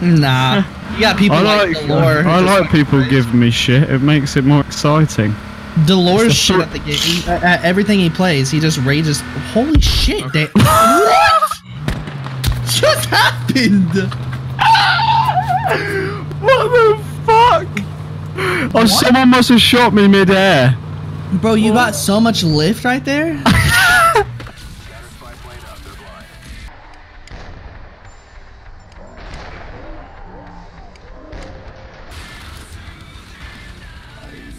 Nah, you got people I like, like Delore. I like people giving me shit. It makes it more exciting. Delore's the shit at the game. He, at, everything he plays, he just rages. Holy shit! They, what just happened? Oh, what the fuck? Oh, someone must have shot me mid-air. Bro, you got so much lift right there.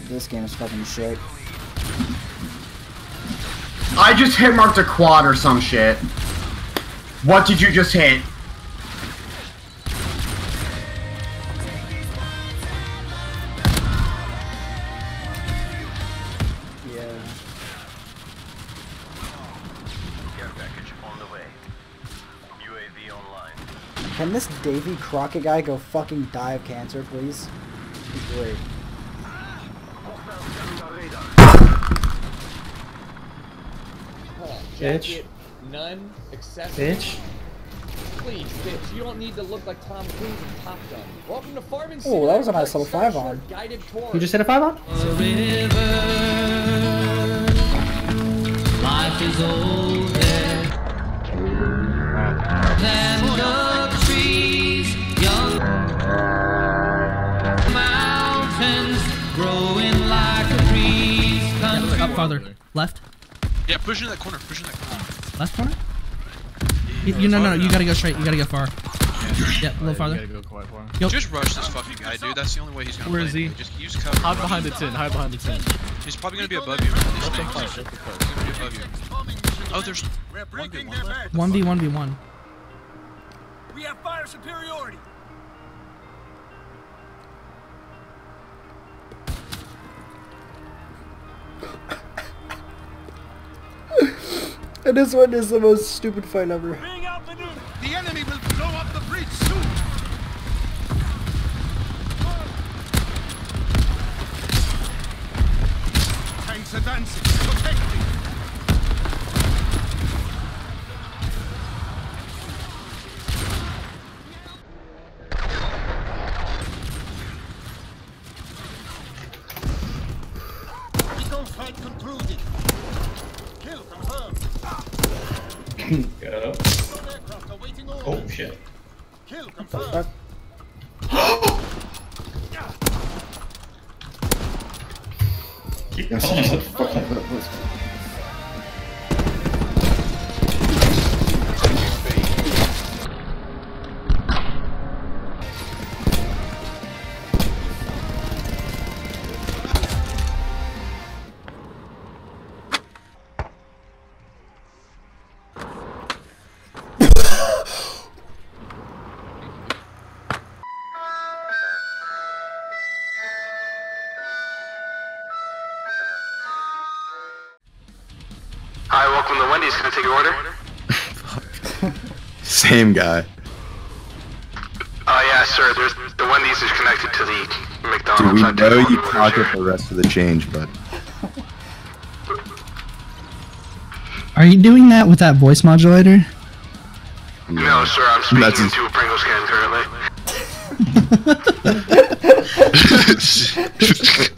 This game is fucking shit. I just hit marked a quad or some shit. What did you just hit? Yeah. Care package on the way. UAV online. Can this Davy Crockett guy go fucking die of cancer, please? He's great. Bitch. None accessible. Bitch. Please, bitch, you don't need to look like Tom Cruise in Top Gun. Welcome to Farming Oh, that was a nice little five on. Guided tour. You just hit a five on? Life is older than farther, left, Yeah, push in that corner. Push in that corner. left corner. You, you no no no. You gotta go straight. You gotta go far. Yeah, a little farther. go quite far. Yo. Just rush this fucking guy, dude. That's the only way he's gonna Where play. is he? Just use cover. Hide behind the him. tin. Hide behind the tin. He's probably gonna be above you. He's gonna be above you. Oh, there's one v one left. One v one v one. We have fire superiority. And this one is the most stupid fight ever. The enemy will blow up the bridge soon. Tanks. Protect me. Fight concluded. Orders. Oh shit. Kill confirmed. Hi, welcome to Wendy's. Can I take your order? Same guy. Uh, yeah, sir. There's the Wendy's is connected to the McDonald's. Dude, we I know you pocket here. the rest of the change, but Are you doing that with that voice modulator? No, sir. I'm speaking That's his- into a Pringles can currently.